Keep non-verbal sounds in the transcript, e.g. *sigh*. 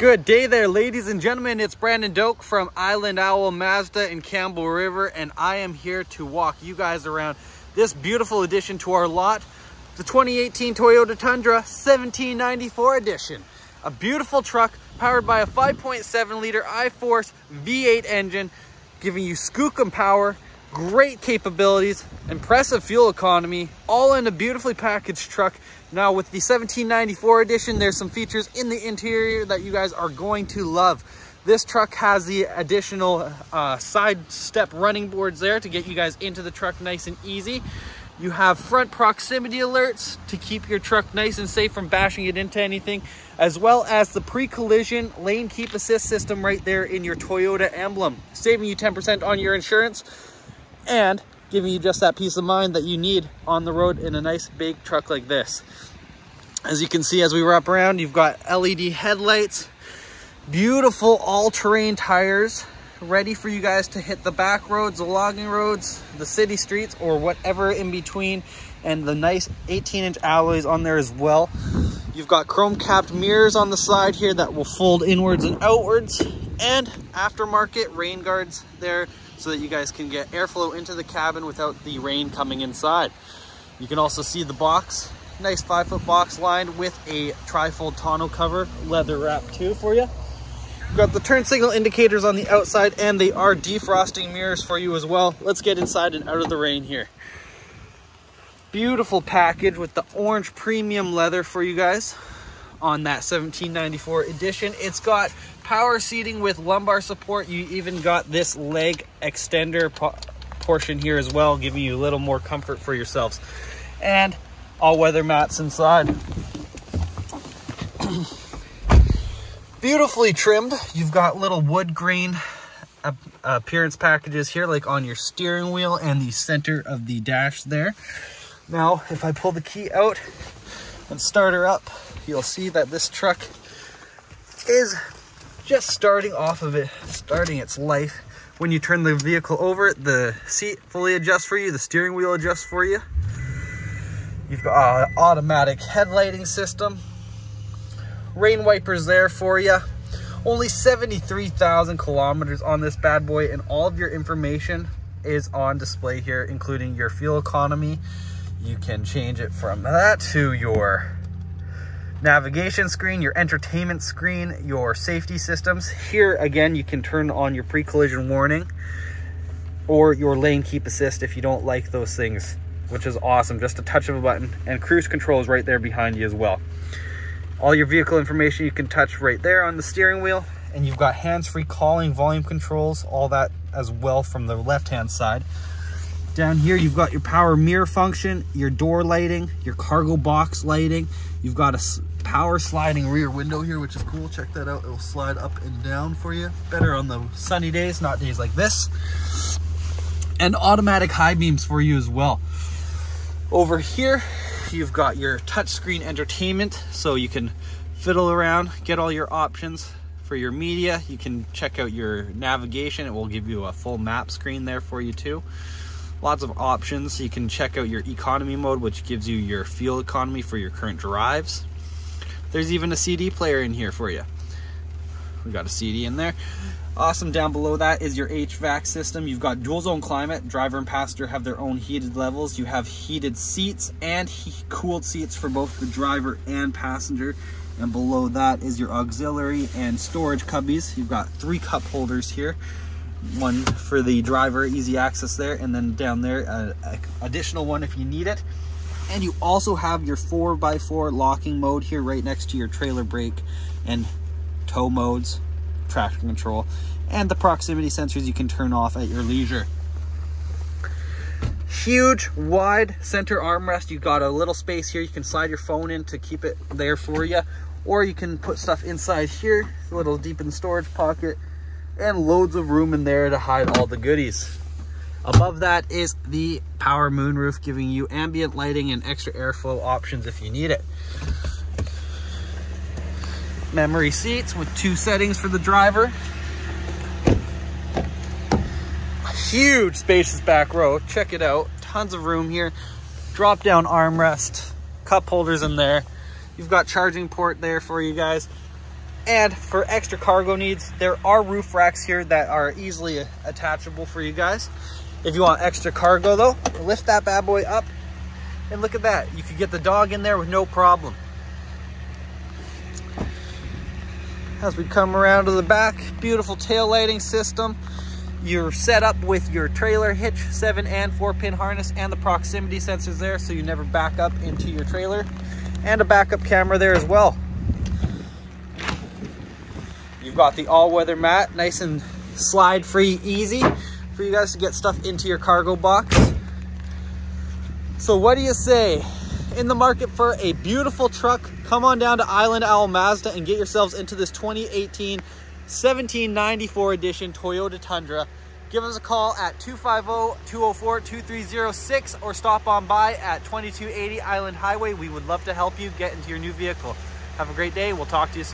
Good day there, ladies and gentlemen. It's Brandon Doak from Island Owl Mazda in Campbell River, and I am here to walk you guys around this beautiful addition to our lot, the 2018 Toyota Tundra 1794 edition. A beautiful truck powered by a 5.7 liter I-Force V8 engine, giving you skookum power, great capabilities, impressive fuel economy, all in a beautifully packaged truck now with the 1794 edition, there's some features in the interior that you guys are going to love. This truck has the additional uh, side step running boards there to get you guys into the truck nice and easy. You have front proximity alerts to keep your truck nice and safe from bashing it into anything, as well as the pre-collision lane keep assist system right there in your Toyota emblem, saving you 10% on your insurance and giving you just that peace of mind that you need on the road in a nice big truck like this. As you can see, as we wrap around, you've got LED headlights, beautiful all-terrain tires, ready for you guys to hit the back roads, the logging roads, the city streets, or whatever in between, and the nice 18-inch alloys on there as well. You've got chrome capped mirrors on the side here that will fold inwards and outwards, and aftermarket rain guards there so that you guys can get airflow into the cabin without the rain coming inside. You can also see the box, nice five foot box lined with a trifold tonneau cover, leather wrap too for you. We've got the turn signal indicators on the outside and they are defrosting mirrors for you as well. Let's get inside and out of the rain here. Beautiful package with the orange premium leather for you guys on that 1794 edition. It's got power seating with lumbar support. You even got this leg extender po portion here as well, giving you a little more comfort for yourselves. And all weather mats inside. *clears throat* Beautifully trimmed. You've got little wood grain appearance packages here, like on your steering wheel and the center of the dash there. Now, if I pull the key out and start her up, you'll see that this truck is just starting off of it, starting its life. When you turn the vehicle over, the seat fully adjusts for you, the steering wheel adjusts for you. You've got an automatic headlighting system, rain wipers there for you. Only 73,000 kilometers on this bad boy and all of your information is on display here, including your fuel economy. You can change it from that to your navigation screen, your entertainment screen, your safety systems. Here again, you can turn on your pre-collision warning or your lane keep assist if you don't like those things, which is awesome. Just a touch of a button and cruise control is right there behind you as well. All your vehicle information you can touch right there on the steering wheel and you've got hands-free calling, volume controls, all that as well from the left-hand side. Down here, you've got your power mirror function, your door lighting, your cargo box lighting. You've got a power sliding rear window here, which is cool. Check that out. It will slide up and down for you. Better on the sunny days, not days like this. And automatic high beams for you as well. Over here, you've got your touchscreen entertainment, so you can fiddle around, get all your options for your media. You can check out your navigation. It will give you a full map screen there for you too lots of options. You can check out your economy mode, which gives you your fuel economy for your current drives. There's even a CD player in here for you. We got a CD in there. Awesome, down below that is your HVAC system. You've got dual zone climate. Driver and passenger have their own heated levels. You have heated seats and he cooled seats for both the driver and passenger. And below that is your auxiliary and storage cubbies. You've got three cup holders here one for the driver, easy access there, and then down there, uh, additional one if you need it. And you also have your 4x4 locking mode here right next to your trailer brake and tow modes, traction control, and the proximity sensors you can turn off at your leisure. Huge, wide center armrest. You've got a little space here. You can slide your phone in to keep it there for you. Or you can put stuff inside here, a little deep in the storage pocket and loads of room in there to hide all the goodies. Above that is the power moonroof giving you ambient lighting and extra airflow options if you need it. Memory seats with two settings for the driver. A Huge spacious back row, check it out. Tons of room here. Drop down armrest, cup holders in there. You've got charging port there for you guys. And for extra cargo needs, there are roof racks here that are easily attachable for you guys. If you want extra cargo though, lift that bad boy up and look at that. You could get the dog in there with no problem. As we come around to the back, beautiful tail lighting system. You're set up with your trailer hitch, seven and four pin harness and the proximity sensors there so you never back up into your trailer. And a backup camera there as well. You've got the all-weather mat, nice and slide-free, easy for you guys to get stuff into your cargo box. So what do you say? In the market for a beautiful truck, come on down to Island Owl Mazda and get yourselves into this 2018 1794 edition Toyota Tundra. Give us a call at 250-204-2306 or stop on by at 2280 Island Highway. We would love to help you get into your new vehicle. Have a great day. We'll talk to you soon.